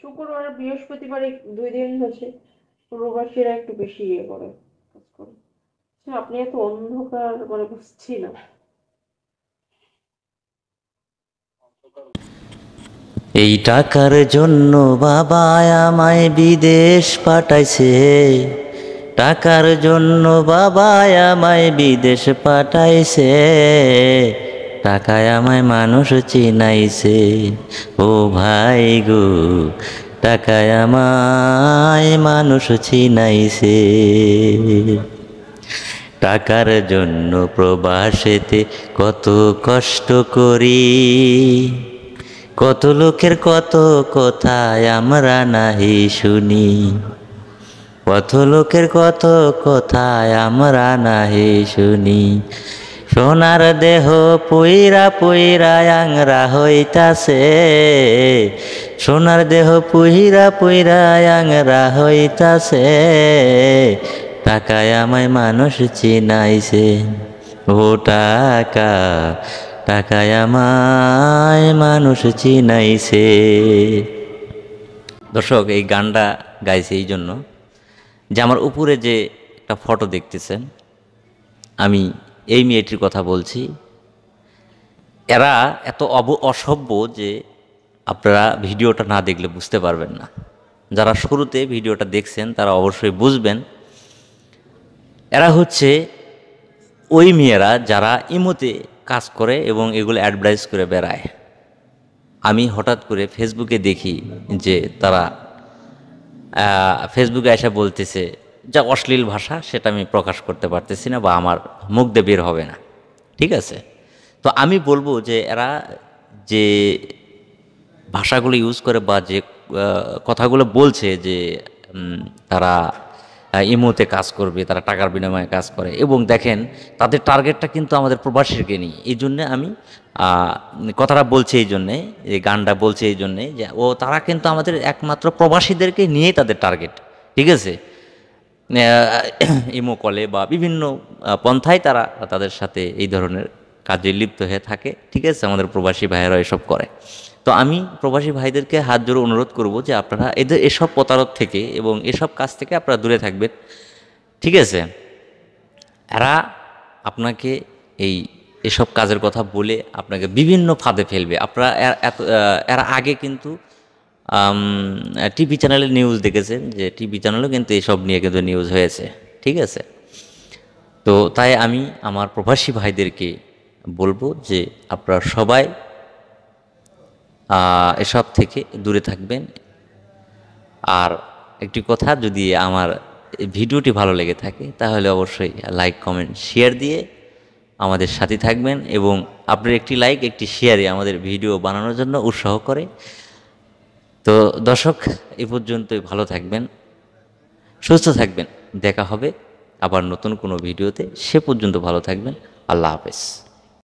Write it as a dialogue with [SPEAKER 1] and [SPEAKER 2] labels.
[SPEAKER 1] শুক্রবার বৃহস্পতিবার দুই দিন হচ্ছে প্রবাসীরা একটু বেশি ইয়ে করে কাজ করে। আচ্ছা, আপনি এত অন্ধকার মানে বুঝছি না।
[SPEAKER 2] এই টাকার জন্য বাবা আমায় বিদেশ পাঠাইছে। টাকার জন্য বাবা আমায় বিদেশ পাঠাইছে। টাকায় আমায় মানুষ চিনাইছে। ও ভাই গো টাকায় আমায় মানুষ চিনাইছে। টাকার জন্য প্রবাসেতে কত কষ্ট করি। কত লোকের কত কথায় আমরা নাহি শুনি। কত লোকের কত কথায় আমরা নাহি শুনি। সোনার দেহ পুইরা পুইরা আংরা হইতাছে। সোনার দেহ পুইরা পুইরা আংরা হইতাছে। টাকায় আমায় মানুষ চিনাইছে। ও টাকা টাকায় আমায় মানুষ চিনাইছে। দর্শক, এই গানটা গাইছে এই জন্য যে আমার উপরে যে একটা ফটো দেখতেছেন, আমি এই মেয়েটির কথা বলছি। এরা এত অব, অসভ্য যে আপনারা ভিডিওটা না দেখলে বুঝতে পারবেন না। যারা শুরুতে ভিডিওটা দেখছেন, তারা অবশ্যই বুঝবেন। এরা হচ্ছে ওই মেয়েরা যারা ইমোতে কাজ করে এবং এগুলো অ্যাডভার্টাইজ করে বেড়ায়। আমি হঠাৎ করে ফেসবুকে দেখি যে তারা ফেসবুকে এসে বলতেছে যা অশ্লীল ভাষা সেটা আমি প্রকাশ করতে পারতেছি না বা আমার মুখ দিয়ে বের হবে না। ঠিক আছে? তো আমি বলব যে এরা যে ভাষাগুলো ইউজ করে বা যে কথাগুলো বলছে যে তারা ইমোতে কাজ করবে, তারা টাকার বিনিময়ে কাজ করে এবং দেখেন তাদের টার্গেটটা কিন্তু আমাদের প্রবাসীকে নিয়ে এই জন্যে আমি কথাটা বলছি এই জন্যে, এই গানটা বলছে এই জন্যে যে, ও তারা কিন্তু আমাদের একমাত্র প্রবাসীদেরকে নিয়েই তাদের টার্গেট ঠিক আছে? ইমো কলে বা বিভিন্ন পন্থায় তারা তাদের সাথে এই ধরনের কাজে লিপ্ত হয়ে থাকে। ঠিক আছে? আমাদের প্রবাসী ভাইয়েরা এসব করে। তো আমি প্রবাসী ভাইদেরকে হাত জোড়ে অনুরোধ করব যে আপনারা এদের, এসব প্রতারক থেকে এবং এসব কাজ থেকে আপনারা দূরে থাকবেন। ঠিক আছে? এরা আপনাকে এই এসব কাজের কথা বলে আপনাকে বিভিন্ন ফাঁদে ফেলবে। আপনারা এত এরা আগে কিন্তু টিভি চ্যানেলে নিউজ দেখেছেন যে টিভি চ্যানেলেও কিন্তু এসব নিয়ে কিন্তু নিউজ হয়েছে, ঠিক আছে? তো তাই আমি আমার প্রবাসী ভাইদেরকে বলব যে আপনারা সবাই এসব থেকে দূরে থাকবেন। আর একটি কথা, যদি আমার ভিডিওটি ভালো লেগে থাকে, তাহলে অবশ্যই লাইক কমেন্ট শেয়ার দিয়ে আমাদের সাথে থাকবেন এবং আপনার একটি লাইক একটি শেয়ারে আমাদের ভিডিও বানানোর জন্য উৎসাহ করে তো দর্শক, এ পর্যন্তই ভালো থাকবেন, সুস্থ থাকবেন। দেখা হবে আবার নতুন কোনো ভিডিওতে। সে পর্যন্ত ভালো থাকবেন। আল্লাহ হাফেজ।